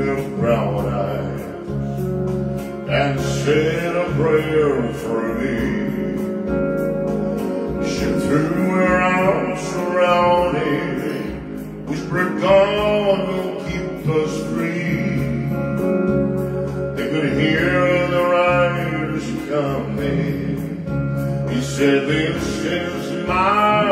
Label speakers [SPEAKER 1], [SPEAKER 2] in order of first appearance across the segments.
[SPEAKER 1] into the brown eyes and said a prayer for me. She threw her arms around me, whispered, God will keep us free. They could hear the riders coming. He said, This is my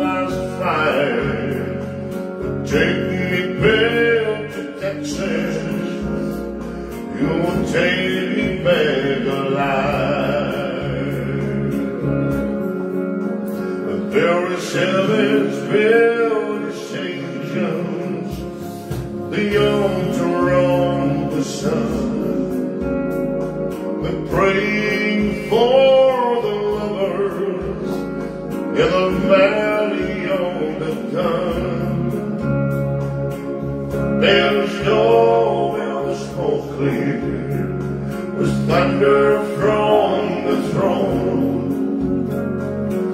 [SPEAKER 1] last fight. Take me back Texas. You will take me back alive. There is heaven's builders, angels, the altar on the sun. We're praying for the lovers in the thunder from the throne.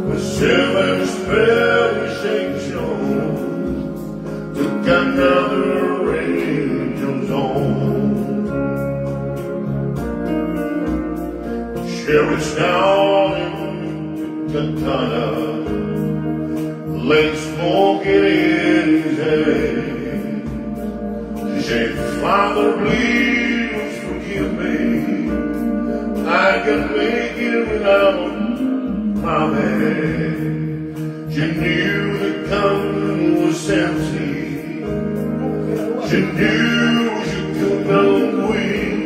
[SPEAKER 1] the seven Spanish angels took another angel's own. Sheriff's down in Katana, lay smoking in his head. She Father, please forgive me. I can make it without my man. She knew the gun was empty. She knew she could not win.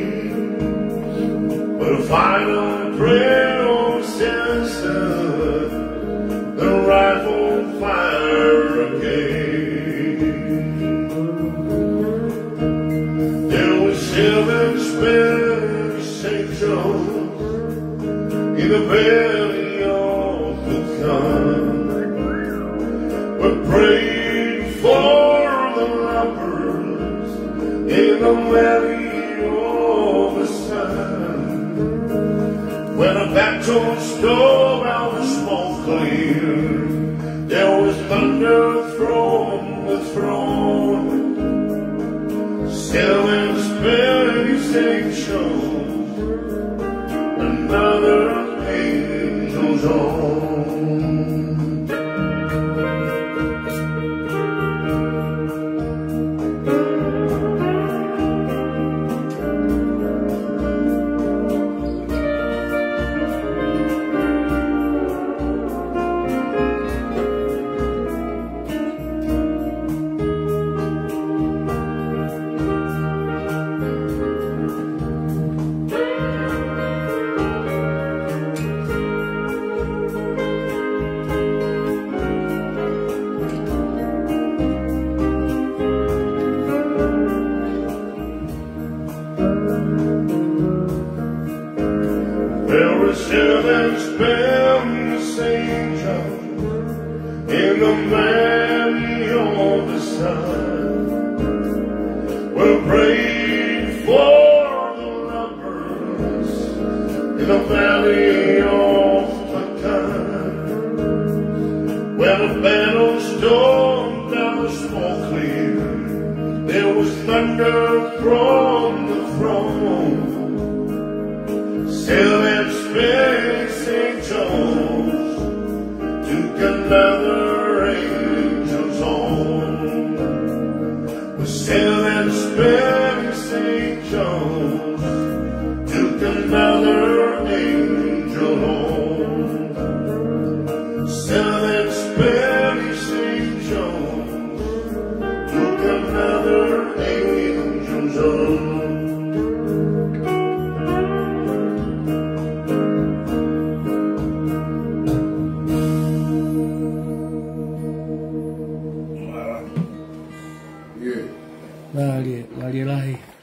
[SPEAKER 1] But a final prayer was answered. The rifle fire again. There was seven in the valley of the gun. We're praying for the lovers in the valley of the sun. When a battle stove out the smoke cleared, there was thunder from the throne. Seven Spanish angels, in the valley of the sun. We're praying for the lovers in the valley of the gun. When the battle stormed down the smoke clear, there was thunder from the throne. Seven Spanish angels took another angel's
[SPEAKER 2] la, la, la,